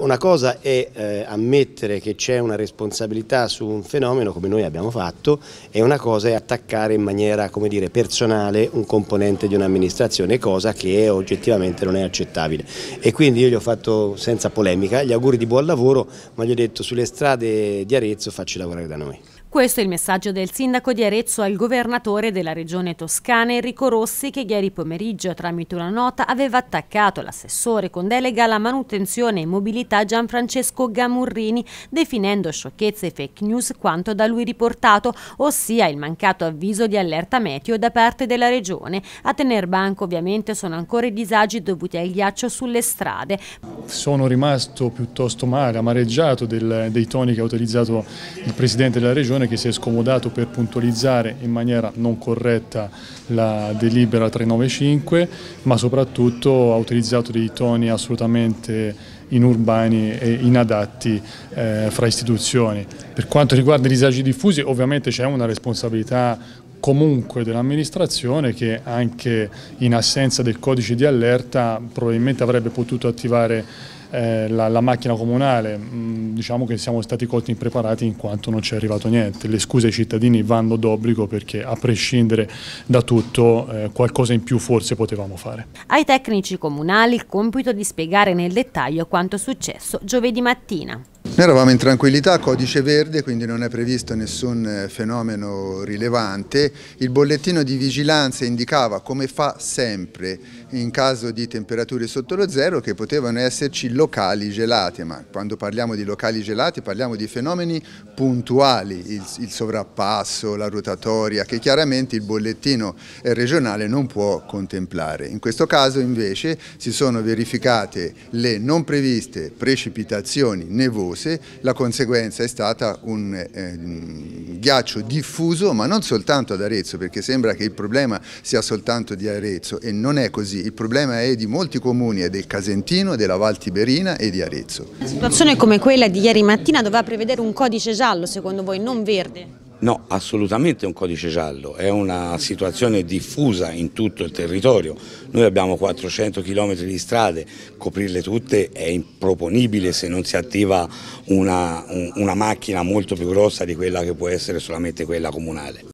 Una cosa è eh, ammettere che c'è una responsabilità su un fenomeno come noi abbiamo fatto e una cosa è attaccare in maniera come dire, personale un componente di un'amministrazione, cosa che oggettivamente non è accettabile. E quindi io gli ho fatto senza polemica gli auguri di buon lavoro, ma gli ho detto sulle strade di Arezzo facci lavorare da noi. Questo è il messaggio del sindaco di Arezzo al governatore della regione toscana Enrico Rossi che ieri pomeriggio tramite una nota aveva attaccato l'assessore con delega alla manutenzione e mobilità Gianfrancesco Gamurrini definendo sciocchezze e fake news quanto da lui riportato, ossia il mancato avviso di allerta meteo da parte della regione. A tener banco ovviamente sono ancora i disagi dovuti al ghiaccio sulle strade. Sono rimasto piuttosto male, amareggiato del, dei toni che ha utilizzato il Presidente della regione che si è scomodato per puntualizzare in maniera non corretta la delibera 395, ma soprattutto ha utilizzato dei toni assolutamente inurbani e inadatti eh, fra istituzioni. Per quanto riguarda i disagi diffusi ovviamente c'è una responsabilità comunque dell'amministrazione che anche in assenza del codice di allerta probabilmente avrebbe potuto attivare eh, la, la, macchina comunale, mm, diciamo che siamo stati colti impreparati in quanto non ci è arrivato niente. Le scuse ai cittadini vanno d'obbligo perché a prescindere da tutto eh, qualcosa in più forse potevamo fare. Ai tecnici comunali il compito di spiegare nel dettaglio quanto è successo giovedì mattina. Noi eravamo in tranquillità, codice verde, quindi non è previsto nessun eh, fenomeno rilevante. Il bollettino di vigilanza indicava, come fa sempre in caso di temperature sotto lo zero, che potevano esserci locali gelati, ma quando parliamo di locali gelati parliamo di fenomeni puntuali, il, il sovrappasso, la rotatoria, che chiaramente il bollettino regionale non può contemplare. In questo caso invece si sono verificate le non previste precipitazioni nevose diffuse, la conseguenza è stata un eh, ghiaccio diffuso, ma non soltanto ad Arezzo, perché sembra che il problema sia soltanto di Arezzo e non è così, il problema è di molti comuni, è del Casentino, della Val Tiberina e di Arezzo. Una situazione come quella di ieri mattina doveva prevedere un codice giallo, secondo voi, non verde? No, assolutamente un codice giallo, è una situazione diffusa in tutto il territorio. Noi abbiamo 400 km di strade, coprirle tutte è improponibile se non si attiva una, una macchina molto più grossa di quella che può essere solamente quella comunale.